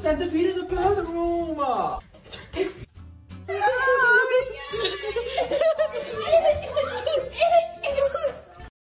centipede in the bathroom.